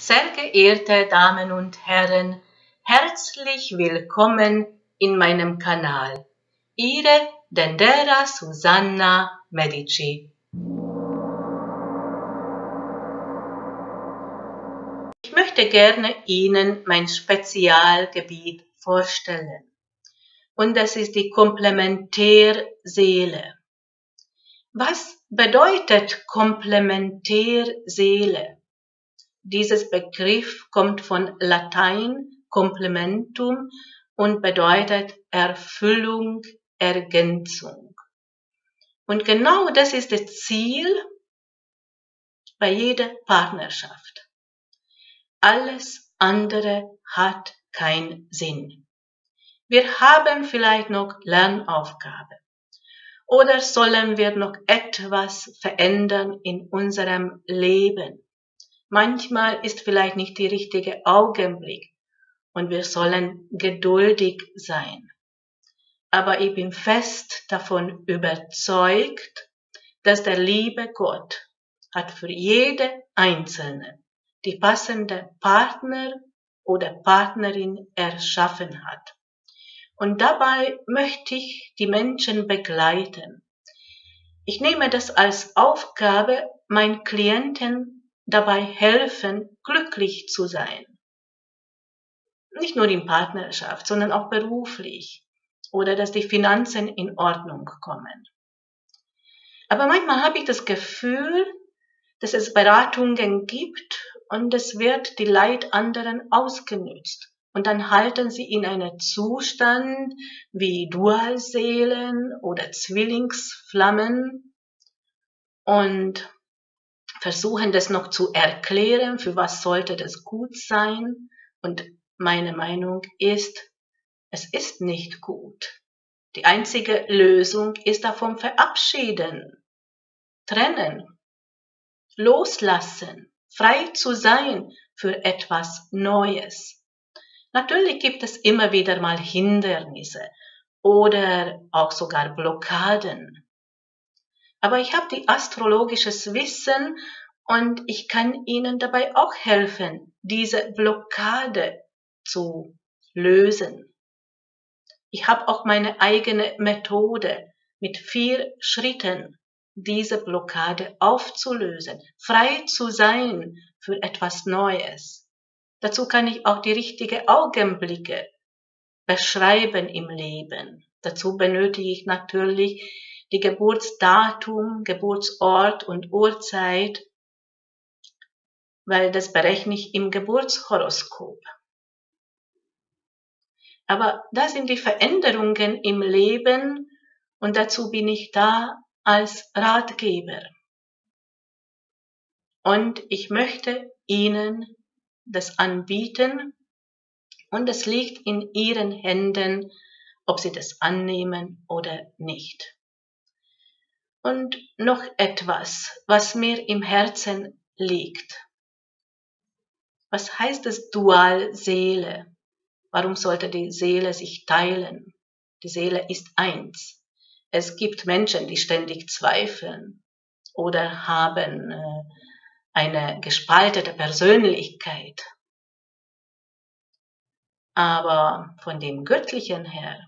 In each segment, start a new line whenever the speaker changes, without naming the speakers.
Sehr geehrte Damen und Herren, herzlich willkommen in meinem Kanal. Ihre Dendera Susanna Medici. Ich möchte gerne Ihnen mein Spezialgebiet vorstellen. Und das ist die Komplementärseele. Was bedeutet Komplementärseele? Dieses Begriff kommt von Latein complementum und bedeutet Erfüllung, Ergänzung. Und genau das ist das Ziel bei jeder Partnerschaft. Alles andere hat keinen Sinn. Wir haben vielleicht noch Lernaufgabe. Oder sollen wir noch etwas verändern in unserem Leben? Manchmal ist vielleicht nicht der richtige Augenblick und wir sollen geduldig sein. Aber ich bin fest davon überzeugt, dass der liebe Gott hat für jede Einzelne die passende Partner oder Partnerin erschaffen hat. Und dabei möchte ich die Menschen begleiten. Ich nehme das als Aufgabe, meinen Klienten dabei helfen, glücklich zu sein. Nicht nur in Partnerschaft, sondern auch beruflich oder dass die Finanzen in Ordnung kommen. Aber manchmal habe ich das Gefühl, dass es Beratungen gibt und es wird die Leid anderen ausgenützt. Und dann halten sie in einem Zustand wie Dualseelen oder Zwillingsflammen und versuchen das noch zu erklären, für was sollte das gut sein. Und meine Meinung ist, es ist nicht gut. Die einzige Lösung ist davon verabschieden, trennen, loslassen, frei zu sein für etwas Neues. Natürlich gibt es immer wieder mal Hindernisse oder auch sogar Blockaden. Aber ich habe die astrologisches Wissen und ich kann Ihnen dabei auch helfen, diese Blockade zu lösen. Ich habe auch meine eigene Methode mit vier Schritten, diese Blockade aufzulösen, frei zu sein für etwas Neues. Dazu kann ich auch die richtigen Augenblicke beschreiben im Leben. Dazu benötige ich natürlich die Geburtsdatum, Geburtsort und Uhrzeit, weil das berechne ich im Geburtshoroskop. Aber da sind die Veränderungen im Leben und dazu bin ich da als Ratgeber. Und ich möchte Ihnen das anbieten und es liegt in Ihren Händen, ob Sie das annehmen oder nicht. Und noch etwas, was mir im Herzen liegt. Was heißt es Dual Seele? Warum sollte die Seele sich teilen? Die Seele ist eins. Es gibt Menschen, die ständig zweifeln oder haben äh, eine gespaltete Persönlichkeit. Aber von dem Göttlichen her,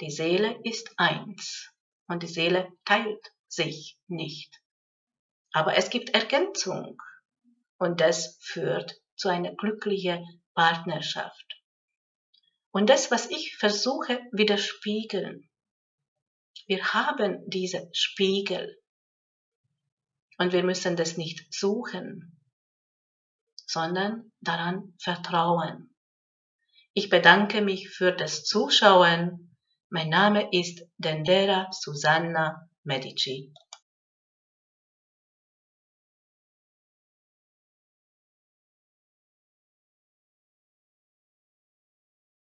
die Seele ist eins und die Seele teilt sich nicht. Aber es gibt Ergänzung und das führt zu einer glücklichen Partnerschaft. Und das, was ich versuche widerspiegeln, wir haben diese Spiegel und wir müssen das nicht suchen, sondern daran vertrauen. Ich bedanke mich für das Zuschauen mein Name ist Dendera Susanna Medici.